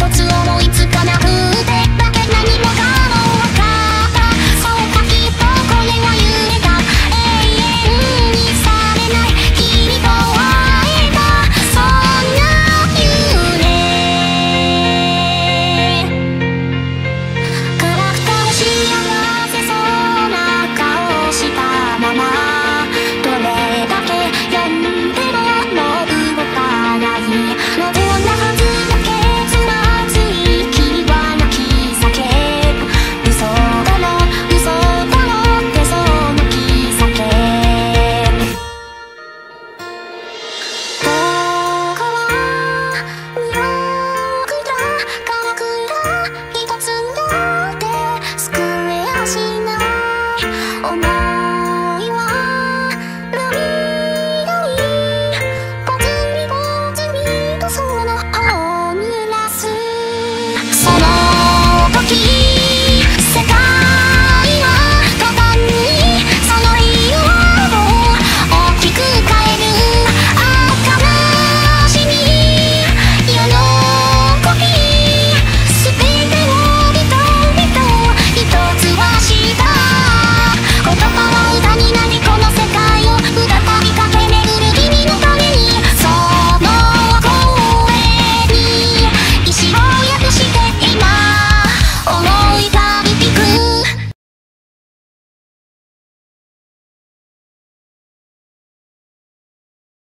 What's wrong?